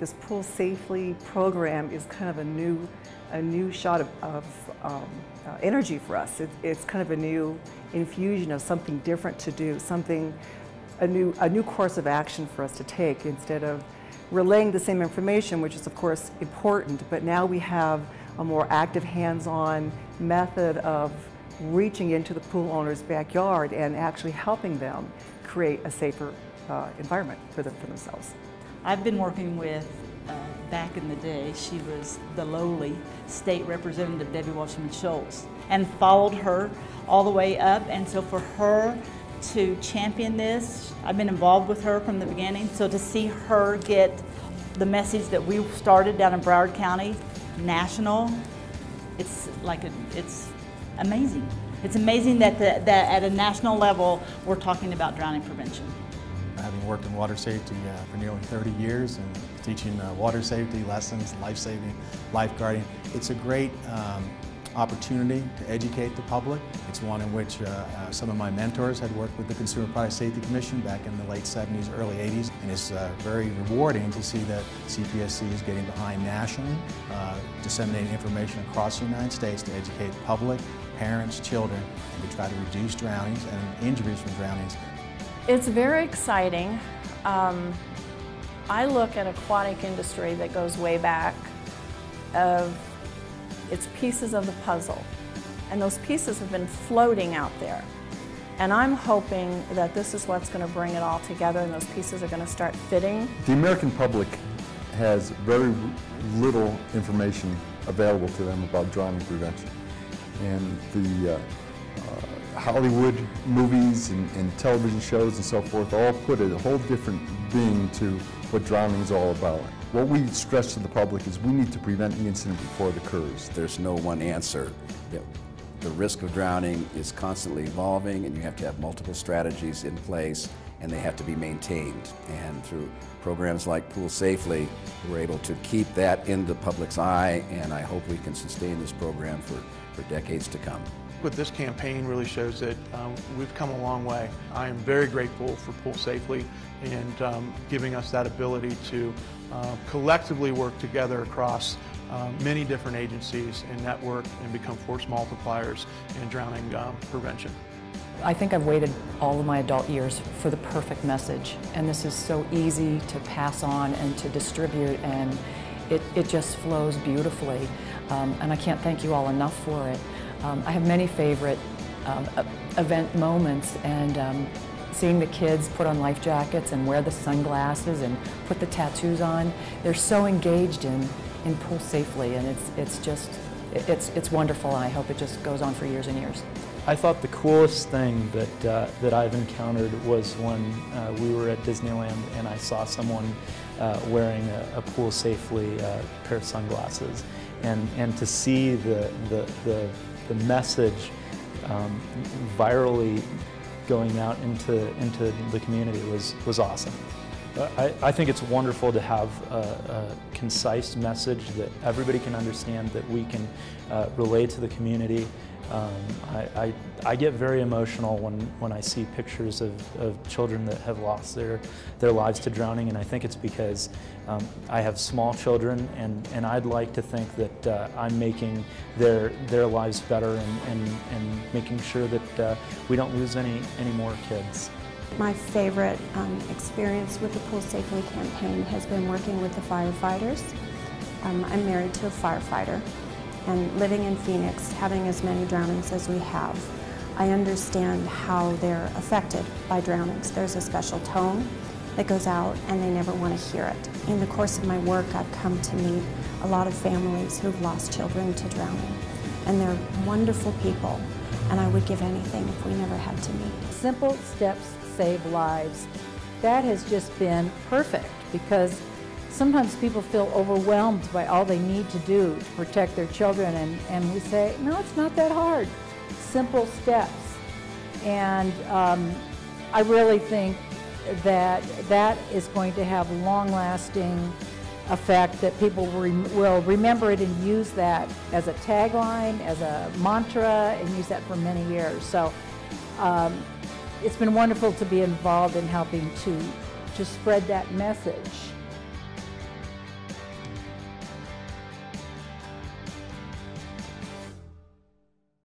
This Pool Safely program is kind of a new, a new shot of, of um, uh, energy for us. It, it's kind of a new infusion of something different to do, something, a new, a new course of action for us to take instead of relaying the same information, which is of course important, but now we have a more active hands-on method of reaching into the pool owner's backyard and actually helping them create a safer uh, environment for, them, for themselves. I've been working with, uh, back in the day, she was the lowly state representative Debbie Wasserman Schultz and followed her all the way up and so for her to champion this, I've been involved with her from the beginning, so to see her get the message that we started down in Broward County national, it's like a, it's amazing. It's amazing that, the, that at a national level we're talking about drowning prevention. Having worked in water safety uh, for nearly 30 years and teaching uh, water safety lessons, life saving, lifeguarding, it's a great um, opportunity to educate the public. It's one in which uh, uh, some of my mentors had worked with the Consumer Product Safety Commission back in the late 70s, early 80s, and it's uh, very rewarding to see that CPSC is getting behind nationally, uh, disseminating information across the United States to educate the public, parents, children, and to try to reduce drownings and injuries from drownings. It's very exciting. Um, I look at aquatic industry that goes way back of it's pieces of the puzzle. And those pieces have been floating out there. And I'm hoping that this is what's going to bring it all together and those pieces are going to start fitting. The American public has very little information available to them about drowning prevention. And the uh, Uh, Hollywood movies and, and, television shows and so forth all put a whole different being to what drowning is all about. What we stress to the public is we need to prevent the incident before it occurs. There's no one answer. The risk of drowning is constantly evolving and you have to have multiple strategies in place and they have to be maintained. And through programs like Pool Safely, we're able to keep that in the public's eye and I hope we can sustain this program for, for decades to come with this campaign really shows that um, we've come a long way. I am very grateful for Pool Safely and um, giving us that ability to uh, collectively work together across uh, many different agencies and network and become force multipliers in drowning um, prevention. I think I've waited all of my adult years for the perfect message and this is so easy to pass on and to distribute and it, it just flows beautifully um, and I can't thank you all enough for it. Um, I have many favorite um, event moments and um, seeing the kids put on life jackets and wear the sunglasses and put the tattoos on. They're so engaged in, in Pool Safely and it's, it's just, it's, it's wonderful and I hope it just goes on for years and years. I thought the coolest thing that, uh, that I've encountered was when uh, we were at Disneyland and I saw someone uh, wearing a, a, Pool Safely uh, pair of sunglasses. And, and to see the, the, the the message um, virally going out into, into the community was, was awesome. I, I think it's wonderful to have a, a, concise message that everybody can understand, that we can uh, relay to the community, um, I, I, I, get very emotional when, when I see pictures of, of children that have lost their, their lives to drowning, and I think it's because um, I have small children, and, and I'd like to think that uh, I'm making their, their lives better and, and, and making sure that uh, we don't lose any, any more kids. My favorite um, experience with the Pool Safely campaign has been working with the firefighters. Um, I'm married to a firefighter and living in Phoenix, having as many drownings as we have, I understand how they're affected by drownings. There's a special tone that goes out and they never want to hear it. In the course of my work, I've come to meet a lot of families who've lost children to drowning. And they're wonderful people, and I would give anything if we never had to meet. Simple steps save lives. That has just been perfect because sometimes people feel overwhelmed by all they need to do to protect their children and, and we say, no, it's not that hard. Simple steps. And um, I really think that that is going to have long-lasting effect that people re will remember it and use that as a tagline, as a mantra, and use that for many years. So um, it's been wonderful to be involved in helping to, to spread that message.